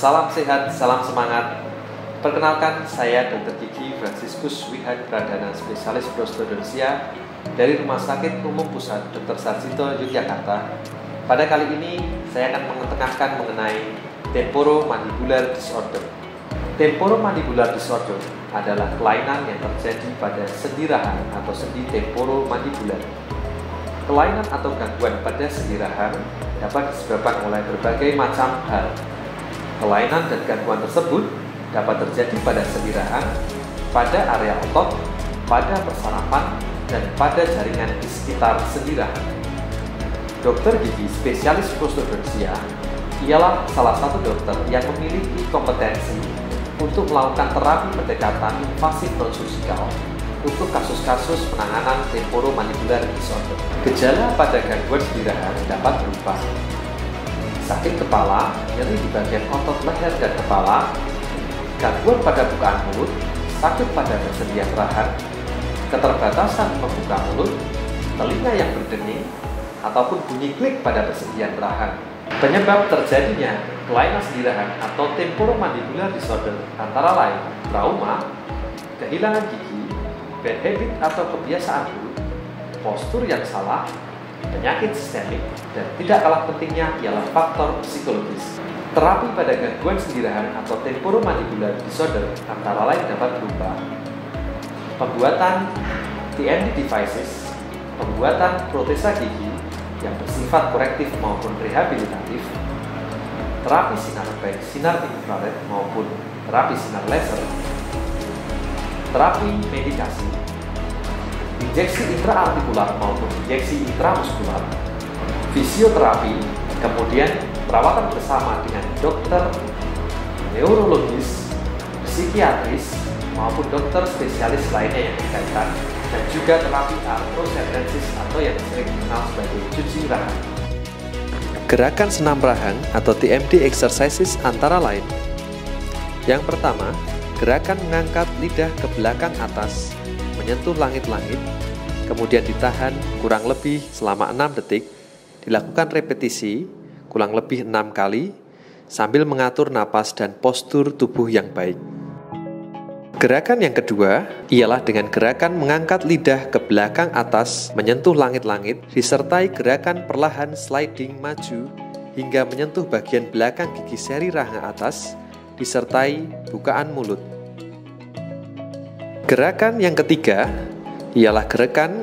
Salam sehat, salam semangat. Perkenalkan, saya Dr. Gigi Franciscus Wihan Pradana, spesialis prostodontia dari Rumah Sakit Umum Pusat Dr. Sarjito Yogyakarta. Pada kali ini, saya akan mengetengahkan mengenai temporomandibular disorder. Temporomandibular disorder adalah kelainan yang terjadi pada sendi rahang atau sendi temporomandibular. Kelainan atau gangguan pada sendi rahang dapat disebabkan oleh berbagai macam hal, Kelainan dan gangguan tersebut dapat terjadi pada sendi rahang, pada area otot, pada persarapan, dan pada jaringan di sekitar sendi rahang. Dokter gigi spesialis prostodontia ialah salah satu dokter yang memiliki kompetensi untuk melakukan terapi pendekatan invasif non-surgical untuk kasus-kasus penanganan temporomandibular disorder. Gejala pada gangguan sendi rahang dapat berupa sakit kepala, nyeri di bagian otot leher dan kepala, gangguan pada bukaan mulut, sakit pada persendian rahang, keterbatasan membuka mulut, telinga yang berdenging, ataupun bunyi klik pada persendian rahang. Penyebab terjadinya kelainan sendi rahang atau temporomandibular disorder antara lain trauma, kehilangan gigi, bad habit atau kebiasaan buruk, postur yang salah, penyakit sistemik, dan tidak kalah pentingnya ialah faktor psikologis. Terapi pada gangguan sendi rahang atau temporomandibular disorder antara lain dapat berupa pembuatan TND devices, pembuatan protesa gigi yang bersifat korektif maupun rehabilitatif, terapi sinar baik sinar infrared maupun terapi sinar laser, terapi medikasi, injeksi intraartikular maupun injeksi intramuskular, fisioterapi, kemudian perawatan bersama dengan dokter neurologis, psikiatris, maupun dokter spesialis lainnya yang berkaitan, dan juga terapi arthrocentesis atau yang sering dikenal sebagai cuci rahang. Gerakan senam rahang atau TMD exercises antara lain. Yang pertama, gerakan mengangkat lidah ke belakang atas menyentuh langit-langit, kemudian ditahan kurang lebih selama 6 detik, dilakukan repetisi kurang lebih 6 kali, sambil mengatur napas dan postur tubuh yang baik. Gerakan yang kedua ialah dengan gerakan mengangkat lidah ke belakang atas menyentuh langit-langit disertai gerakan perlahan sliding maju hingga menyentuh bagian belakang gigi seri rahang atas disertai bukaan mulut. Gerakan yang ketiga ialah gerakan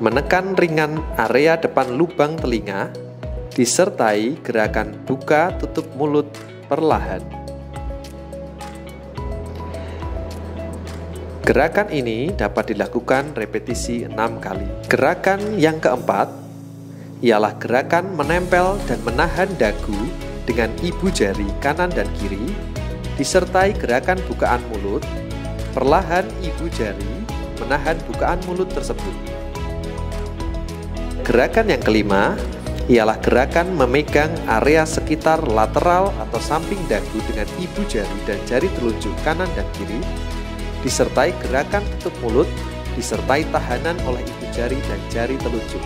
menekan ringan area depan lubang telinga disertai gerakan buka tutup mulut perlahan. Gerakan ini dapat dilakukan repetisi enam kali. Gerakan yang keempat ialah gerakan menempel dan menahan dagu dengan ibu jari kanan dan kiri disertai gerakan bukaan mulut Perlahan ibu jari menahan bukaan mulut tersebut. Gerakan yang kelima ialah gerakan memegang area sekitar lateral atau samping dagu dengan ibu jari dan jari telunjuk kanan dan kiri, disertai gerakan tutup mulut, disertai tahanan oleh ibu jari dan jari telunjuk.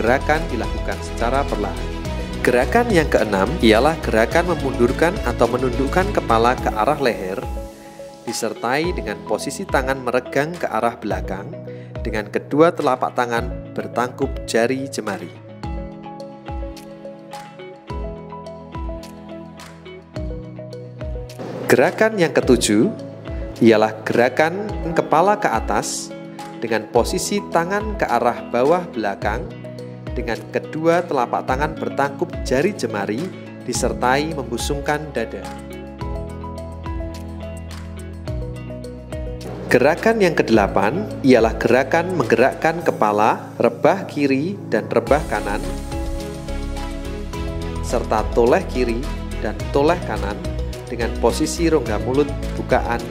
Gerakan dilakukan secara perlahan. Gerakan yang keenam ialah gerakan memundurkan atau menundukkan kepala ke arah leher disertai dengan posisi tangan meregang ke arah belakang dengan kedua telapak tangan bertangkup jari jemari. Gerakan yang ketujuh ialah gerakan kepala ke atas dengan posisi tangan ke arah bawah belakang dengan kedua telapak tangan bertangkup jari jemari disertai membusungkan dada. Gerakan yang kedelapan ialah gerakan menggerakkan kepala, rebah kiri dan rebah kanan, serta toleh kiri dan toleh kanan dengan posisi rongga mulut bukaan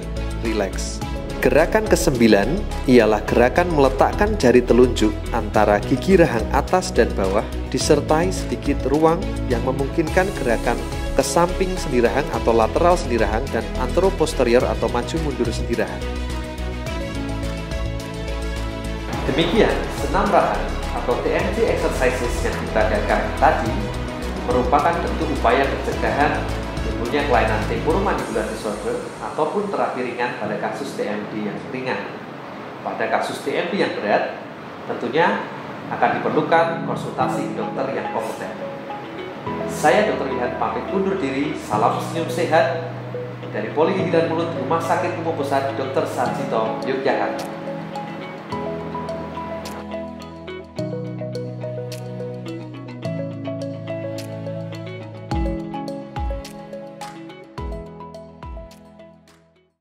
rileks. Gerakan kesembilan ialah gerakan meletakkan jari telunjuk antara gigi rahang atas dan bawah disertai sedikit ruang yang memungkinkan gerakan ke samping sendi rahang atau lateral sendi rahang dan anteroposterior atau maju mundur sendi Demikian senam rahang atau TMJ exercises yang kita gagal tadi merupakan bentuk upaya pencegahan timbulnya kelainan tempuru mandibular disorder ataupun terapi ringan pada kasus TMD yang ringan. Pada kasus TMD yang berat, tentunya akan diperlukan konsultasi dokter yang kompeten. Saya Dr. Lihat pamit undur diri, salam senyum sehat dari Poli Gigi dan Mulut Rumah Sakit Umum Pusat Dr. Sarjito, Yogyakarta.